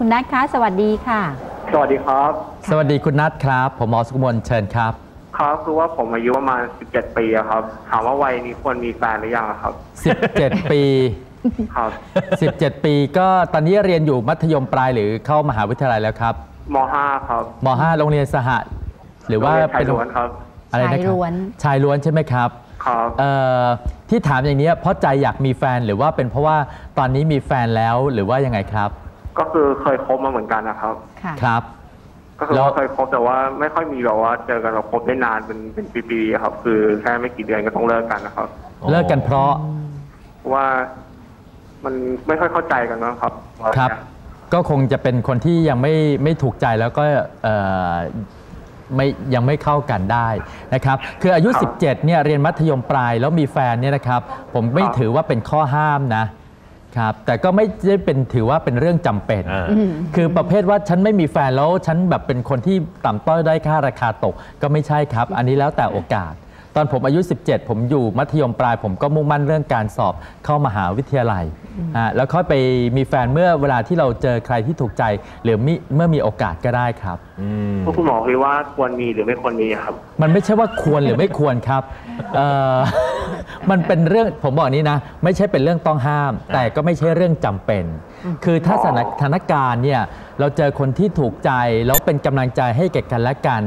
คุณนัทคะสวัสดีค่ะ สวัสดีครับ สวัสดีคุณนัทครับ ผมหมอสุกมลเชิญครับ ครับคือว่าผมอายุประมาณ 17 ปีอะครับ ถามว่าวัยนี้ควรมีแฟนหรือยังอะครับ 17 ปี ครับ 17 ปีก็ตอนนี้เรียนอยู่มัธยมปลายหรือเข้ามหาวิทยาลัยแล้วครับม .5 ครับม 5 โรงเรียนสหะหรือว่าโงเยนชายเป็นล้วนครับอะไรนะคชายรับล้วน ชายล้วนใช่ไหมครับครับเอ่อที่ถามอย่างนี้ยเพราะใจอยากมีแฟนหรือว่าเป็นเพราะว่าตอนนี้มีแฟนแล้วหรือว่ายังไงครับ ก็คือเคยคบมาเหมือนกันนะครับ ค่ะ ครับ ก็คือแล้วว่าเคยคบแต่ว่าไม่ค่อยมีแบบว่าเจอกันแบบคบได้นานเป็นเป็นปีๆอะครับ คือแค่ไม่กี่เดือนก็ต้องเลิกกันนะครับเลิกกันเพราะเพราะว่ามันไม่ค่อยเข้าใจกันนะครับครับ ก็คงจะเป็นคนที่ยังไม่ไม่ถูกใจแล้วก็เอ่อไม่ยังไม่เข้ากันได้นะครับ คืออายุ 17เนี่ยเรียนมัธยมปลายแล้วมีแฟนเนี่ยนะครับ ผมไม่ถือว่าเป็นข้อห้ามนะ ครับแต่ก็ไม่ได้เป็นถือว่าเป็นเรื่องจำเป็น อ่า คือประเภทว่าฉันไม่มีแฟนแล้วฉันแบบเป็นคนที่ต่ำต้อยได้ค่าราคาตกก็ไม่ใช่ครับ อันนี้แล้วแต่โอกาส ตอนผมอายุ 17 ผมอยู่มัธยมปลาย ผมก็มุ่งมั่นเรื่องการสอบเข้ามหาวิทยาลัยฮะแล้วค่อยไปมีแฟนเมื่อเวลาที่เราเจอใครที่ถูกใจ หรือมิเมื่อมีโอกาสก็ได้ครับ อืม พวกคุณหมอคิดว่าควรมีหรือไม่ควรมีอะครับ มันไม่ใช่ว่าควรหรือไม่ควรครับเอ่อ มันเป็นเรื่องผมบอกนี้นะไม่ใช่เป็นเรื่องต้องห้ามแต่ก็ไม่ใช่เรื่องจำเป็น คือถ้าสถานสถานการณ์เนี่ยเราเจอคนที่ถูกใจแล้วเป็นกำลังใจให้แก่กันและกัน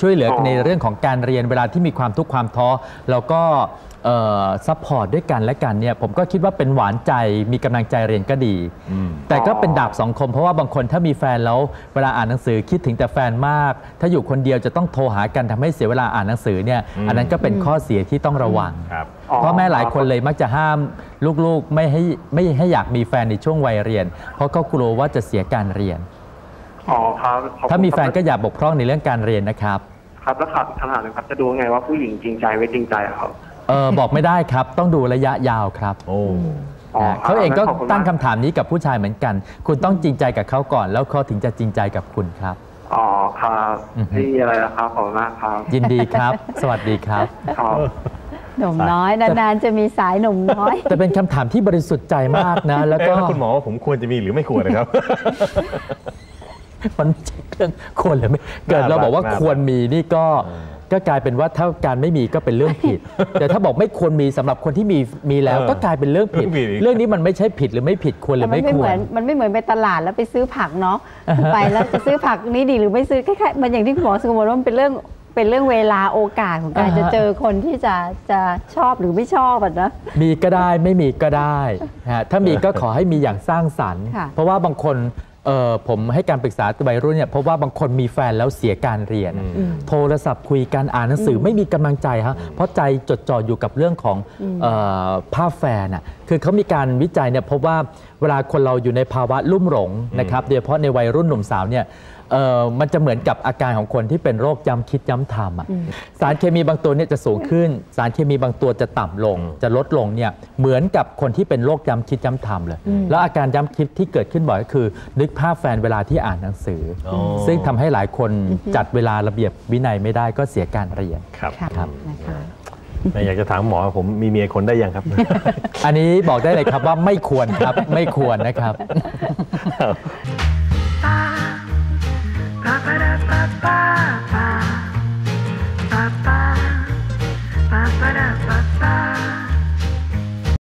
ช่วยเหลือกันอ๋อในเรื่องของการเรียนเวลาที่มีความทุกข์ความท้อเราก็ support ด้วยกันและกันเนี่ยผมก็คิดว่าเป็นหวานใจมีกำลังใจเรียนก็ดีอืมแต่ก็เป็นดาบสองคม เพราะว่าบางคนถ้ามีแฟนแล้วเวลาอ่านหนังสือคิดถึงแต่แฟนมาก ถ้าอยู่คนเดียวจะต้องโทรหากันทำให้เสียเวลาอ่านหนังสือเนี่ยอืมอันนั้นก็เป็นข้อเสียที่ต้องระวังครับเพราะแม่หลายคนเลยมักจะห้ามลูกๆไม่ให้ไม่ให้อยากมีแฟนในช่วงวัยเรียน เพราะก็กลัวว่าจะเสียการเรียนอ๋อครับขอบคุณถ้ามีแฟนครับก็อย่าบกพร่องในเรื่องการเรียนนะครับครับแล้วครับคำถามหนึงครับจะดูไงว่าผู้หญิงจริงใจไม่จริงใจอะครับเออบอกไม่ได้ครับ ต้องดูระยะยาวครับโอ้อ๋อนะครับเขาเองก็ขอบคุณมากตั้งคำถามนี้กับผู้ชายเหมือนกัน คุณต้องจริงใจกับเขาก่อน แล้วเขาถึงจะจริงใจกับคุณครับ อ๋อครับอือฮึไม่มีอะไรแล้วครับขอบคุณมากครับยินดีครับ สวัสดีครับ ครับ หนุ่มน้อยนานๆจะมีสายหนุ่มน้อย แต่เป็นคำถามที่บริสุทธิ์ใจมากนะ แล้วก็เอ๊ะคุณหมอว่าผมควรจะมีหรือไม่ควรนะครับมันเรื่องควรหรือไม่เกิดเราบอกว่าน่ารักควรมีนี่ก็ก็กลายเป็นว่าถ้าการไม่มีก็เป็นเรื่องผิด แต่ถ้าบอกไม่ควรมีสำหรับคนที่มีมีแล้วเออก็กลายเป็นเรื่องผิดเรื่องผิดอีกเรื่องนี้มันไม่ใช่ผิดหรือไม่ผิดควรหรืแต่อมันไม่ไม่คเหวมืรอนมันไม่เหมือนไปตลาดแล้วไปซื้อผักเนาะไปแล้วจะซื้อผักนี้ดีหรือไม่ซื้อคล้ายๆมันอย่างที่คุณหมอสมมติว่ามันเป็นเรื่อง เป็นเรื่องเวลาโอกาสของการอ่าฮะจะเจอคนที่จะจะชอบหรือไม่ชอบอะนะมีก็ได้ไม่มีก็ได้ฮะถ้ามีก็ขอให้มีอย่างสร้างสรรค์ค่ะเพราะว่าบางคนเอ่อผมให้การปรึกษาตัววัยรุ่นเนี่ยเพราะว่าบางคนมีแฟนแล้วเสียการเรียนอืมโทรศัพท์คุยกันอ่านหนังสือไม่มีกำลังใจฮะเพราะใจจดจ่ออยู่กับเรื่องของเอ่อภาพแฟนอะคือเขามีการวิจัยเนี่ยพบว่าเวลาคนเราอยู่ในภาวะลุ่มหลงนะครับโดยเฉพาะในวัยรุ่นหนุ่มสาวเนี่ย เอ่อมันจะเหมือนกับอาการของคนที่เป็นโรคย้ำคิดย้ำทำอะสารเคมีบางตัวเนี่ยจะสูงขึ้น สารเคมีบางตัวจะต่ำลง จะลดลงเนี่ยเหมือนกับคนที่เป็นโรคย้ำคิดย้ำทำเลย แล้วอาการย้ำคิดที่เกิดขึ้นบ่อยก็คือ นึกภาพแฟนเวลาที่อ่านหนังสือออซึ่งทำให้หลายคนจัดเวลาระเบียบวินัยไม่ได้ก็เสียการเรียนครับค่ะครับนะคะแต่อยากจะถามหมอผมมีเมียคนได้ยังครับ อันนี้บอกได้เลยครับว่าไม่ควรครับไม่ควรนะครับครับ